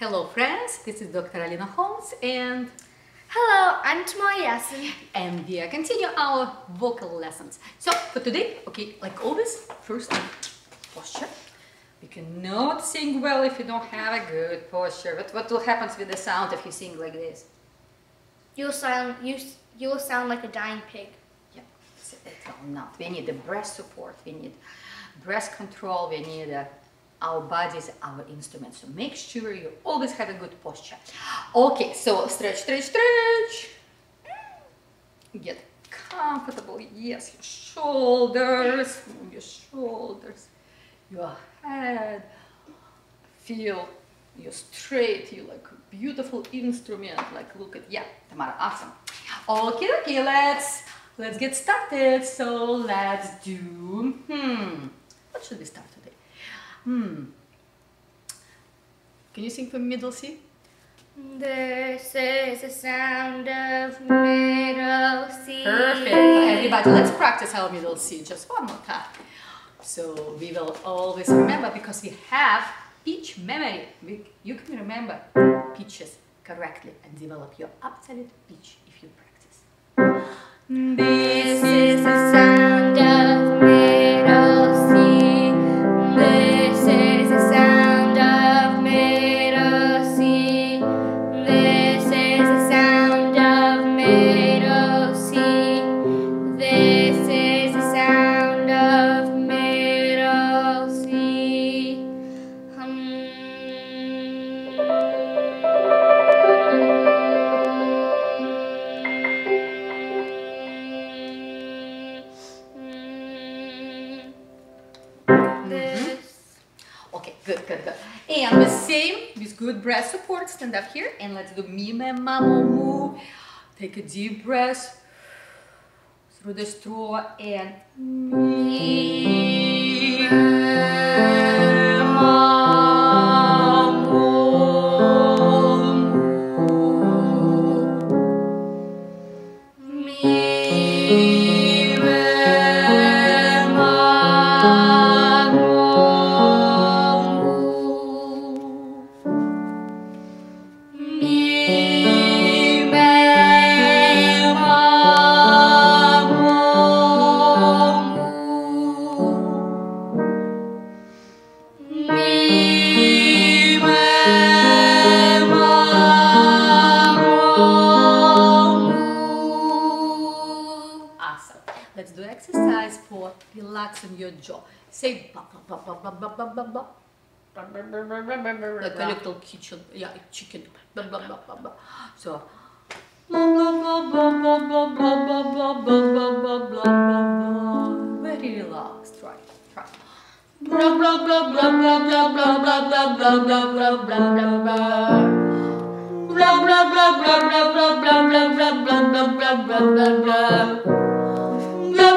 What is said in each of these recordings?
Hello friends, this is Dr. Alena Holmes and Hello, I'm Tamara Yasin. and we are continue our vocal lessons. So for today, okay, like always, first posture. You cannot sing well if you don't have a good posture. But what will happen with the sound if you sing like this? You'll sound you you'll sound like a dying pig. Yeah, it will not. We need the breath support. We need breath control. We need uh, our bodies, our instruments. So make sure you always have a good posture. Okay, so stretch, stretch, stretch. Get comfortable. Yes, your shoulders, your shoulders, your head. Feel you're straight. You like a beautiful instrument. Like look at yeah, Tamara, awesome. Okay, okay, let's let's get started. So let's do hmm. What should we start today? Hmm. Can you sing for middle C? This is the sound of middle C. Perfect. Everybody, let's practice our middle C just one more time. So we will always remember because we have pitch memory. We, you can remember pitches correctly and develop your absolute pitch if you practice. This is the sound of good breath support. Stand up here and let's do me, me, mamo, move. Take a deep breath through the straw and exercise for relaxing your jaw. Say ba ba ba ba ba ba ba ba. Like a little kitchen, yeah, chicken. So. Very relaxed. Try, try. Blah, blah, blah, blah, blah, blah, blah, blah, blah, blah, blah, blah. Blah, blah, blah, blah, blah, blah, blah, blah, blah, blah, blah, blah, blah, blah, blah. Blah,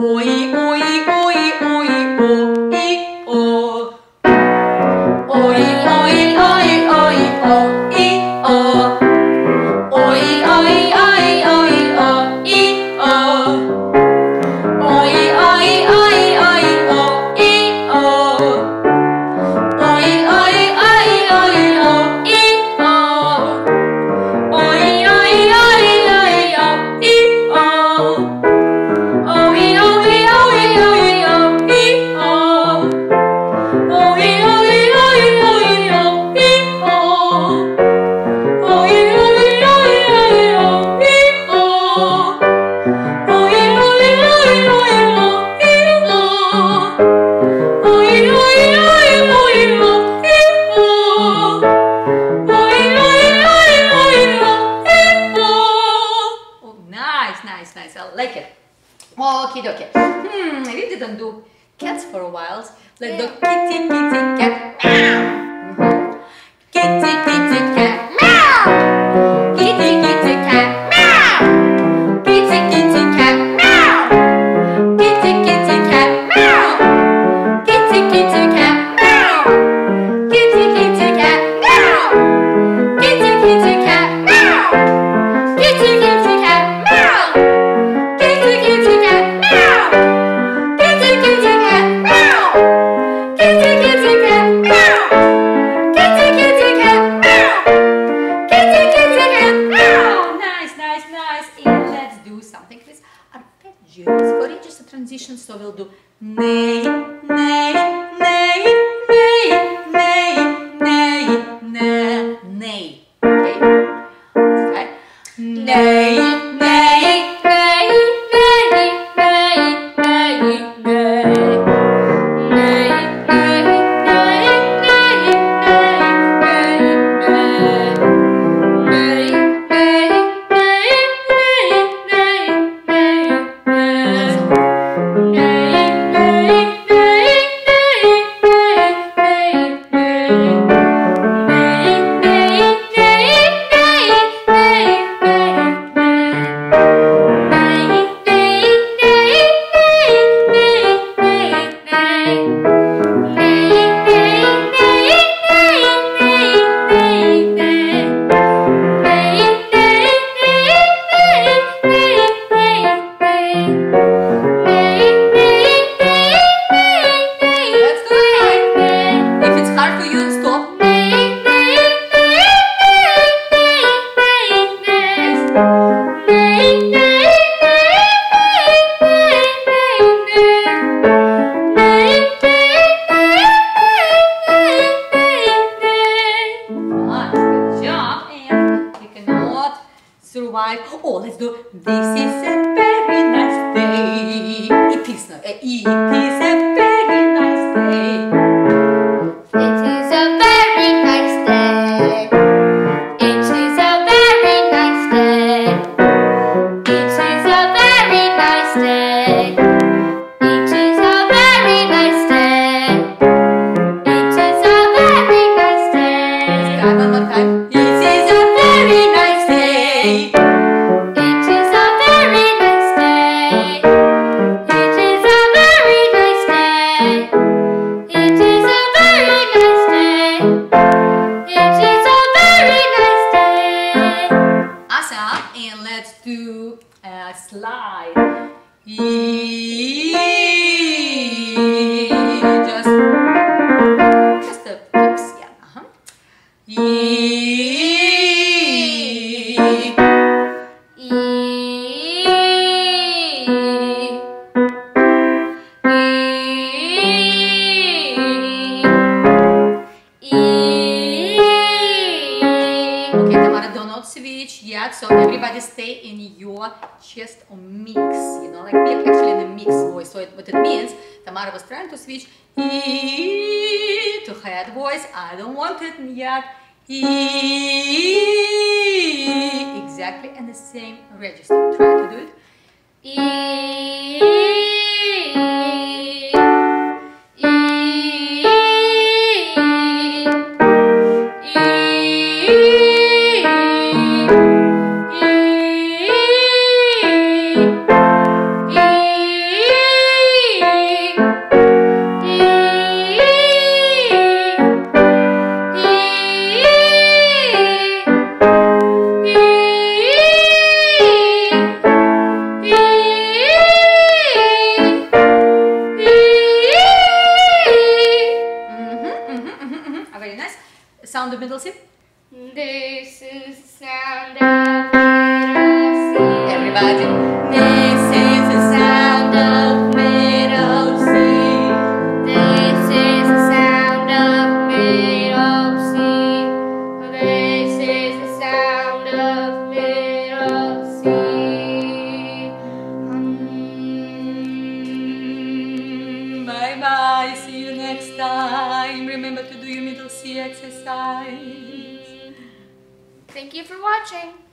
回。nice, nice. I like it. Okay, okay. Hmm, I didn't do cats for a while. Like yeah. the kitty, kitty, cat. todo. nay, nay, nay, nay, nay, nay, nay. nei. Survive. Oh, let's do. This is a very nice day. It is not. uh, It is a very nice day. Not switch yet. So everybody stay in your chest or mix. You know, like we're actually in a mix voice. So it, what it means, Tamara was trying to switch E to head voice. I don't want it yet. E exactly and the same register. Try to do it. E. Very nice. Sound of middle C. This is the sound of little sea. Everybody. This is the sound of for watching.